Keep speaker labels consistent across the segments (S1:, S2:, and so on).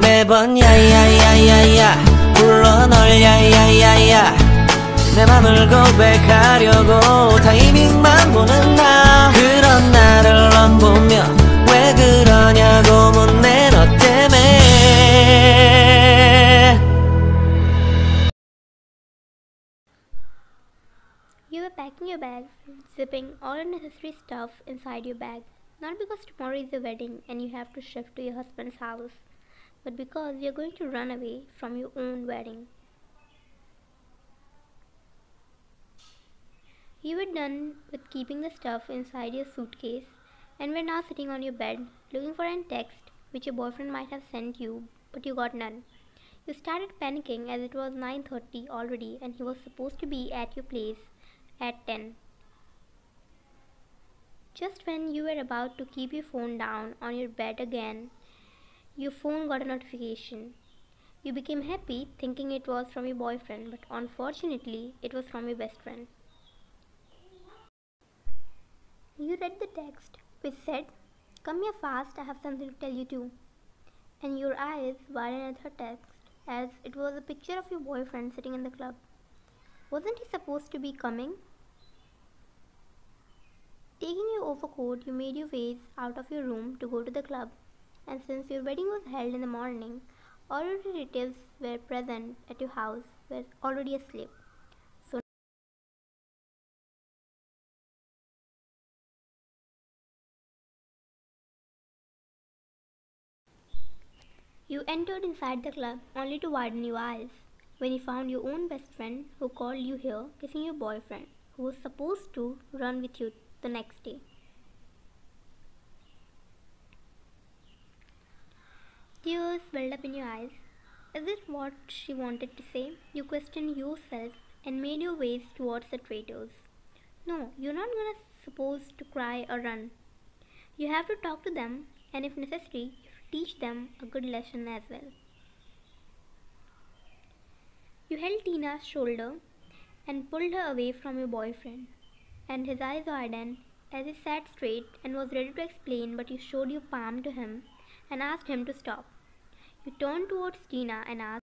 S1: 매번 야야야야야 불러 널 야야야야 내 맘을 고백하려고 타이밍만 보는 나 그런 나를 넌 보며 왜 그러냐고 묻네 너 때문에
S2: You were packing your bags, zipping all unnecessary stuff inside your bag. Not because tomorrow is your wedding and you have to shift to your husband's house, but because you're going to run away from your own wedding. You were done with keeping the stuff inside your suitcase and were now sitting on your bed looking for a text which your boyfriend might have sent you, but you got none. You started panicking as it was 9:30 already and he was supposed to be at your place at 10. Just when you were about to keep your phone down on your bed again, your phone got a notification. You became happy thinking it was from your boyfriend, but unfortunately, it was from your best friend. You read the text, which said, Come here fast, I have something to tell you too. And your eyes widened at her text, as it was a picture of your boyfriend sitting in the club. Wasn't he supposed to be coming? Taking your overcoat, you made your way out of your room to go to the club, and since your wedding was held in the morning, all your relatives were present at your house were already asleep. So you entered inside the club only to widen your eyes when you found your own best friend who called you here kissing your boyfriend who was supposed to run with you the next day. Tears welled up in your eyes. Is this what she wanted to say? You questioned yourself and made your ways towards the traitors. No, you're not gonna supposed to cry or run. You have to talk to them and if necessary, teach them a good lesson as well. You held Tina's shoulder and pulled her away from your boyfriend, and his eyes widened as he sat straight and was ready to explain, but you showed your palm to him and asked him to stop. You turned towards Tina and asked,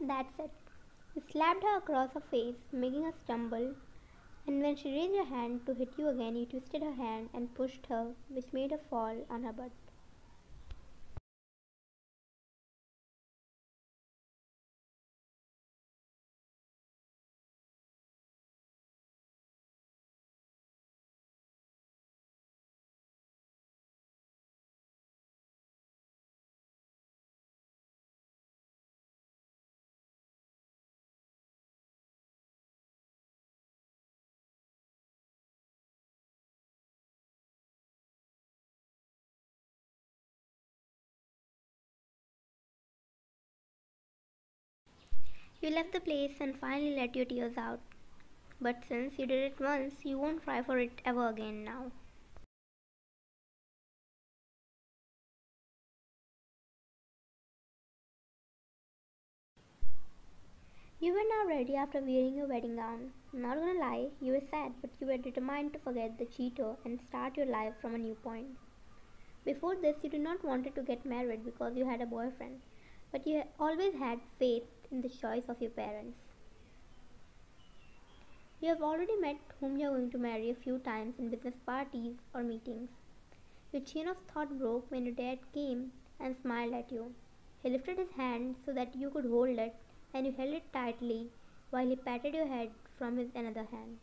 S2: That's it. You slapped her across her face, making her stumble, and when she raised her hand to hit you again, you twisted her hand and pushed her, which made her fall on her butt. You left the place and finally let your tears out. But since you did it once, you won't cry for it ever again now. You were now ready after wearing your wedding gown. Not gonna lie, you were sad, but you were determined to forget the cheater and start your life from a new point. Before this, you did not wanted to get married because you had a boyfriend, but you always had faith in the choice of your parents. You have already met whom you are going to marry a few times in business parties or meetings. Your chain of thought broke when your dad came and smiled at you. He lifted his hand so that you could hold it, and you held it tightly while he patted your head from his another hand.